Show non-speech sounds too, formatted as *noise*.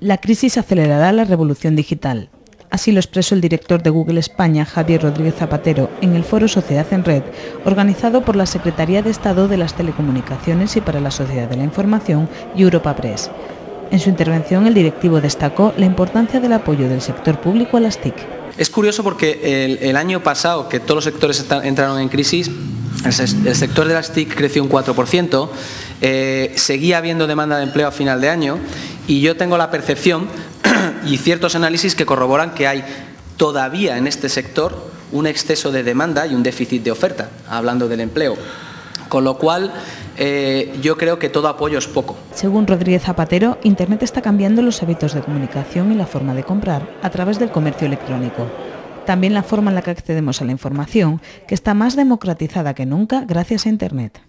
La crisis acelerará la revolución digital. Así lo expresó el director de Google España, Javier Rodríguez Zapatero, en el foro Sociedad en Red, organizado por la Secretaría de Estado de las Telecomunicaciones y para la Sociedad de la Información y Europa Press. En su intervención, el directivo destacó la importancia del apoyo del sector público a las TIC. Es curioso porque el, año pasado, que todos los sectores entraron en crisis, el, sector de las TIC creció un 4%, eh, seguía habiendo demanda de empleo a final de año y yo tengo la percepción *clears throat* y ciertos análisis que corroboran que hay todavía en este sector un exceso de demanda y un déficit de oferta, hablando del empleo. Con lo cual, eh, yo creo que todo apoyo es poco. Según Rodríguez Zapatero, Internet está cambiando los hábitos de comunicación y la forma de comprar a través del comercio electrónico. También la forma en la que accedemos a la información, que está más democratizada que nunca gracias a Internet.